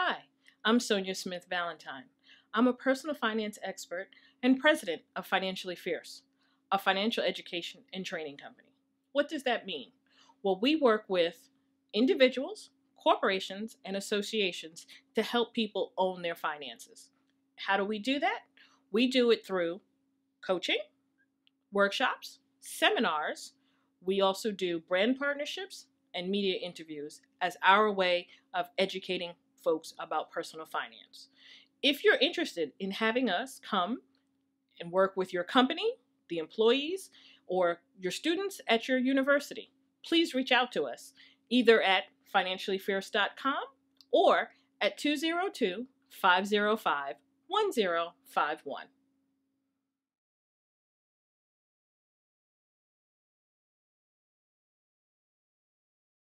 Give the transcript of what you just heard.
Hi, I'm Sonya Smith-Valentine. I'm a personal finance expert and president of Financially Fierce, a financial education and training company. What does that mean? Well, we work with individuals, corporations, and associations to help people own their finances. How do we do that? We do it through coaching, workshops, seminars. We also do brand partnerships and media interviews as our way of educating folks about personal finance. If you're interested in having us come and work with your company, the employees, or your students at your university, please reach out to us either at financiallyfierce.com or at 202 505 1051.